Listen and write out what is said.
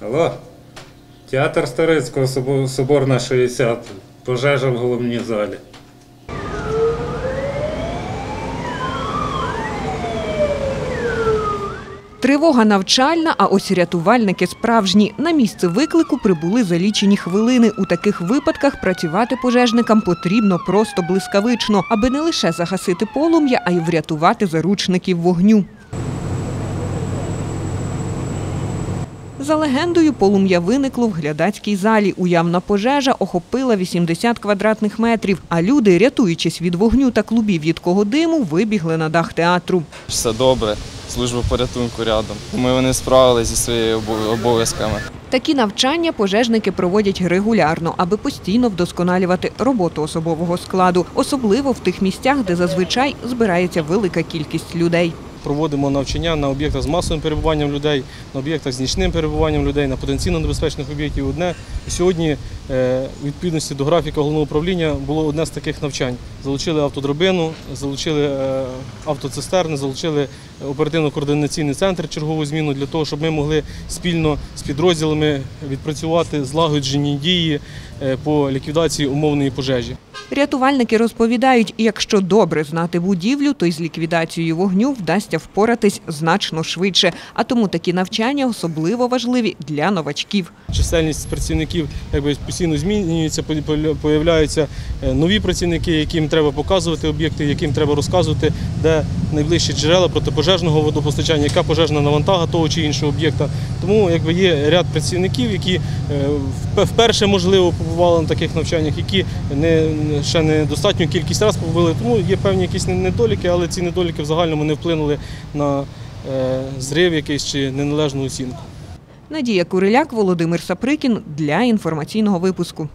Алло, театр Старицького, Собо- Соборна 60, пожежа в головній залі. Тривога навчальна, а ось рятувальники справжні. На місце виклику прибули за лічені хвилини. У таких випадках працювати пожежникам потрібно просто блискавично, аби не лише загасити полум'я, а й врятувати заручників вогню. За легендою, полум'я виникло в глядацькій залі. Уявна пожежа охопила 80 квадратних метрів, а люди, рятуючись від вогню та клубів їдкого диму, вибігли на дах театру. Все добре, служба порятунку рядом. Ми вони справилися зі своїми обов'язками. Такі навчання пожежники проводять регулярно, аби постійно вдосконалювати роботу особового складу, особливо в тих місцях, де зазвичай збирається велика кількість людей. Проводимо навчання на об'єктах з масовим перебуванням людей, на об'єктах з нічним перебуванням людей, на потенційно небезпечних об'єктів. Одне І сьогодні, відповідності до графіка головного управління, було одне з таких навчань. Залучили автодрабину, залучили е, автоцистерни, залучили оперативно-координаційний центр чергову зміну для того, щоб ми могли спільно з підрозділами відпрацювати злагоджені дії е, по ліквідації умовної пожежі. Рятувальники розповідають, якщо добре знати будівлю, то й з ліквідацією вогню вдасться впоратись значно швидше. А тому такі навчання особливо важливі для новачків. Чисельність працівників якби постійно змінюється, появляються е, нові працівники, яким треба показувати об'єкти, яким треба розказувати, де найближчі джерела протипожежного водопостачання, яка пожежна навантага того чи іншого об'єкта. Тому якби є ряд працівників, які е, вперше можливо побували на таких навчаннях, які не ще не достатню кількість разів побували. Тому є певні якісь недоліки, але ці недоліки в загальному не вплинули на е, зрив якийсь чи неналежну оцінку. Надія Куриляк, Володимир Саприкін для інформаційного випуску.